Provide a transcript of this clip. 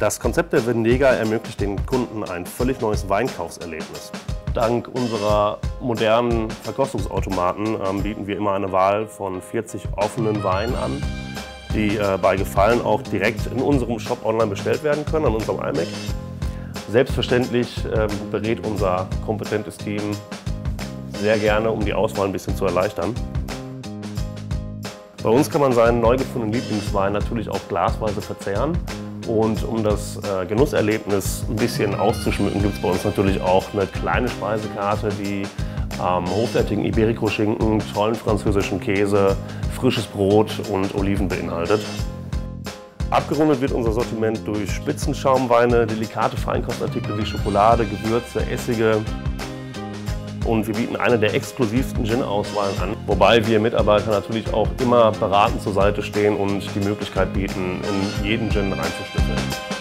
Das Konzept der Vendega ermöglicht den Kunden ein völlig neues Weinkaufserlebnis. Dank unserer modernen Verkostungsautomaten ähm, bieten wir immer eine Wahl von 40 offenen Weinen an, die äh, bei Gefallen auch direkt in unserem Shop online bestellt werden können, an unserem iMac. Selbstverständlich ähm, berät unser kompetentes Team sehr gerne, um die Auswahl ein bisschen zu erleichtern. Bei uns kann man seinen neu gefundenen Lieblingswein natürlich auch glasweise verzehren. Und um das äh, Genusserlebnis ein bisschen auszuschmücken, gibt es bei uns natürlich auch eine kleine Speisekarte, die ähm, hochwertigen Iberico-Schinken, tollen französischen Käse, frisches Brot und Oliven beinhaltet. Abgerundet wird unser Sortiment durch Spitzenschaumweine, delikate Feinkostartikel wie Schokolade, Gewürze, Essige, und wir bieten eine der exklusivsten Gin-Auswahlen an, wobei wir Mitarbeiter natürlich auch immer beratend zur Seite stehen und die Möglichkeit bieten, in jeden Gin reinzuschnüffeln.